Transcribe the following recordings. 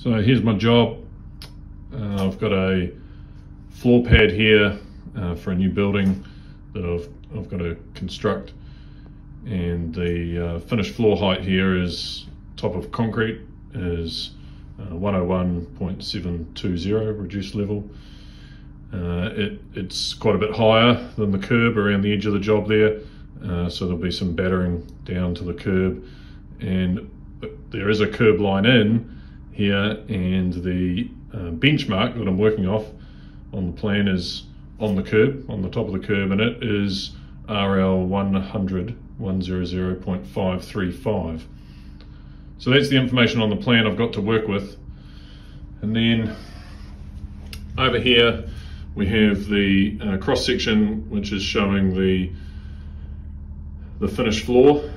So here's my job. Uh, I've got a floor pad here uh, for a new building that I've, I've got to construct and the uh, finished floor height here is top of concrete is uh, 101.720 reduced level. Uh, it, it's quite a bit higher than the curb around the edge of the job there uh, so there'll be some battering down to the curb and there is a curb line in here and the uh, benchmark that I'm working off on the plan is on the curb, on the top of the curb, and it is RL 100 100.535. So that's the information on the plan I've got to work with. And then over here we have the uh, cross section which is showing the the finished floor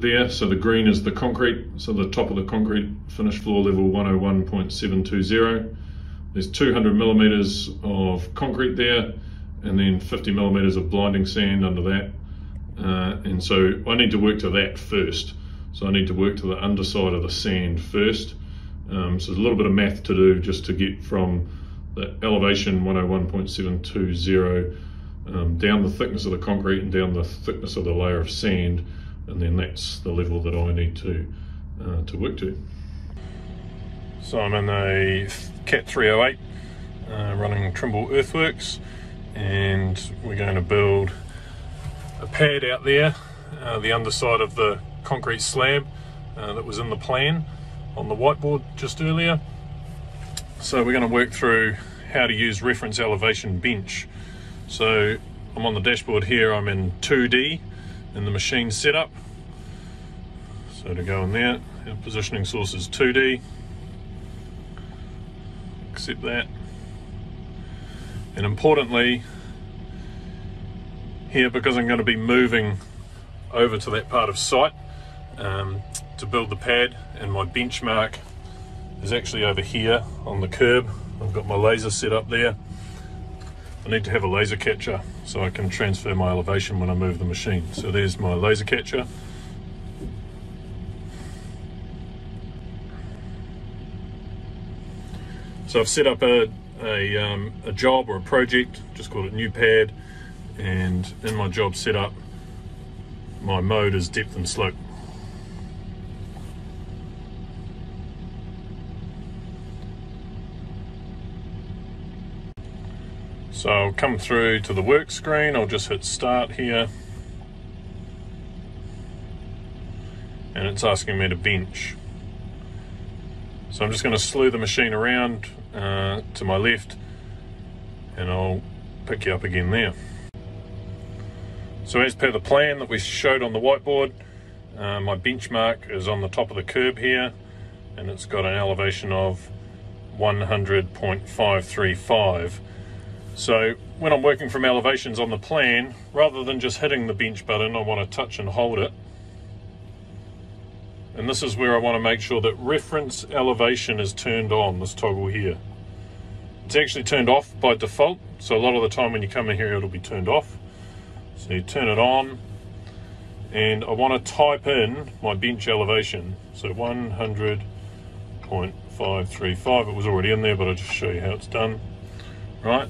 there. So the green is the concrete, so the top of the concrete finished floor level 101.720. There's 200 millimeters of concrete there and then 50 millimeters of blinding sand under that. Uh, and so I need to work to that first. So I need to work to the underside of the sand first. Um, so there's a little bit of math to do just to get from the elevation 101.720 um, down the thickness of the concrete and down the thickness of the layer of sand and then that's the level that I need to uh, to work to. So I'm in a Cat 308 uh, running Trimble Earthworks and we're going to build a pad out there, uh, the underside of the concrete slab uh, that was in the plan on the whiteboard just earlier. So we're going to work through how to use reference elevation bench. So I'm on the dashboard here, I'm in 2D in the machine setup. So to go in there, our positioning source is 2D. Accept that. And importantly, here, because I'm going to be moving over to that part of site um, to build the pad, and my benchmark is actually over here on the curb. I've got my laser set up there. I need to have a laser catcher so I can transfer my elevation when I move the machine. So there's my laser catcher. So I've set up a, a, um, a job or a project, just called it new pad, and in my job setup, my mode is depth and slope. So I'll come through to the work screen, I'll just hit start here. And it's asking me to bench. So I'm just going to slew the machine around uh, to my left and I'll pick you up again there. So as per the plan that we showed on the whiteboard, uh, my benchmark is on the top of the curb here and it's got an elevation of 100.535 so when I'm working from elevations on the plan, rather than just hitting the bench button, I want to touch and hold it. And this is where I want to make sure that reference elevation is turned on, this toggle here. It's actually turned off by default, so a lot of the time when you come in here it'll be turned off. So you turn it on, and I want to type in my bench elevation. So 100.535, it was already in there, but I'll just show you how it's done. Right,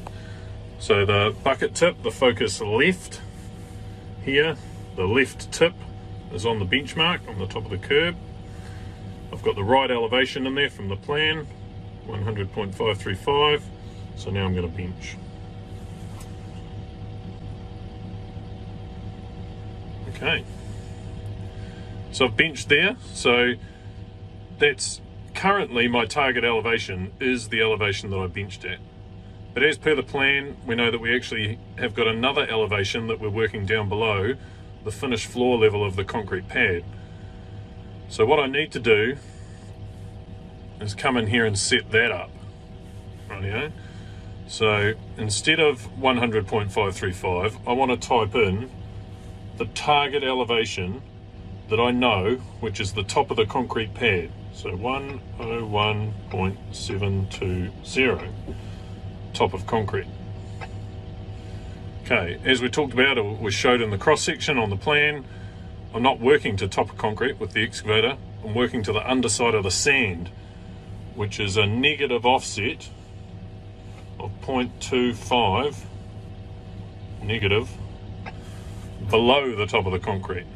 so the bucket tip, the focus left here, the left tip is on the benchmark on the top of the curb. I've got the right elevation in there from the plan, 100.535. So now I'm going to bench. Okay. So I've benched there. So that's currently my target elevation is the elevation that I benched at. But as per the plan, we know that we actually have got another elevation that we're working down below the finished floor level of the concrete pad. So what I need to do is come in here and set that up. So instead of 100.535, I want to type in the target elevation that I know, which is the top of the concrete pad. So 101.720 top of concrete. Okay, as we talked about, it was showed in the cross section on the plan. I'm not working to top of concrete with the excavator. I'm working to the underside of the sand which is a negative offset of 0.25 negative below the top of the concrete.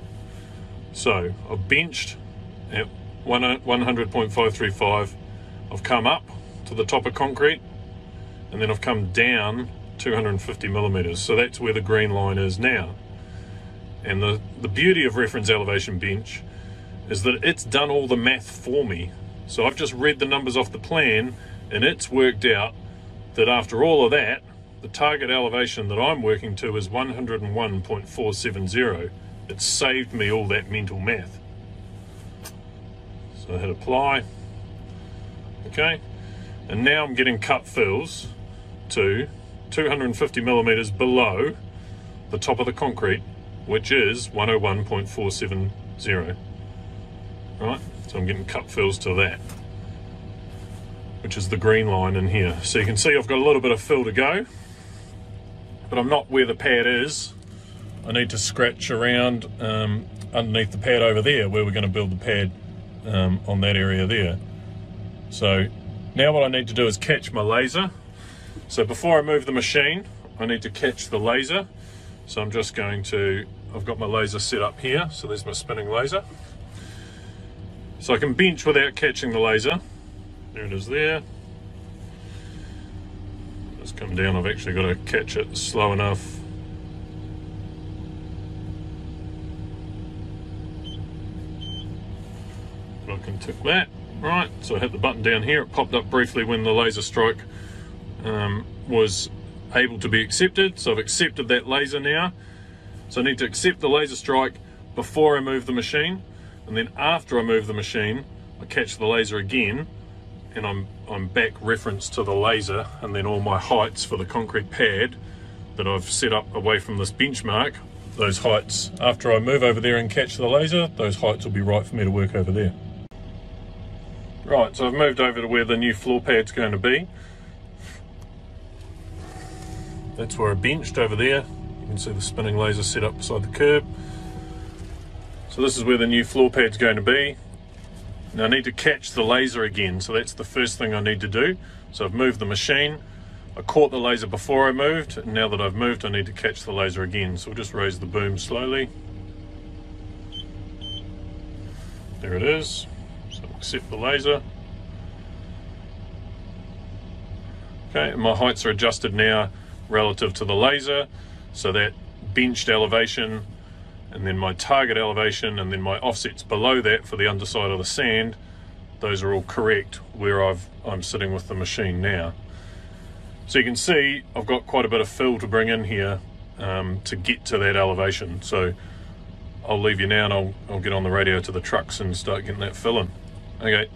So I've benched at 100.535, I've come up to the top of concrete, and then I've come down 250 millimeters. So that's where the green line is now. And the, the beauty of reference elevation bench is that it's done all the math for me. So I've just read the numbers off the plan and it's worked out that after all of that, the target elevation that I'm working to is 101.470. It saved me all that mental math. So I hit apply. Okay. And now I'm getting cut fills to 250 millimeters below the top of the concrete, which is 101.470. Right, so I'm getting cut fills to that, which is the green line in here. So you can see I've got a little bit of fill to go, but I'm not where the pad is. I need to scratch around um, underneath the pad over there where we're going to build the pad um, on that area there. So now what I need to do is catch my laser so before I move the machine, I need to catch the laser. So I'm just going to, I've got my laser set up here. So there's my spinning laser. So I can bench without catching the laser. There it is there. Just come down, I've actually got to catch it slow enough. I can tick that. Right, so I hit the button down here. It popped up briefly when the laser strike um, was able to be accepted. So I've accepted that laser now. So I need to accept the laser strike before I move the machine. And then after I move the machine, I catch the laser again and I'm, I'm back reference to the laser and then all my heights for the concrete pad that I've set up away from this benchmark, those heights, after I move over there and catch the laser, those heights will be right for me to work over there. Right, so I've moved over to where the new floor pad's going to be. That's where I benched over there. You can see the spinning laser set up beside the curb. So this is where the new floor pad's going to be. Now I need to catch the laser again, so that's the first thing I need to do. So I've moved the machine. I caught the laser before I moved, and now that I've moved, I need to catch the laser again. So we'll just raise the boom slowly. There it is. So accept the laser. Okay, my heights are adjusted now relative to the laser. So that benched elevation and then my target elevation and then my offsets below that for the underside of the sand, those are all correct where I've, I'm sitting with the machine now. So you can see I've got quite a bit of fill to bring in here um, to get to that elevation. So I'll leave you now and I'll, I'll get on the radio to the trucks and start getting that fill in. Okay.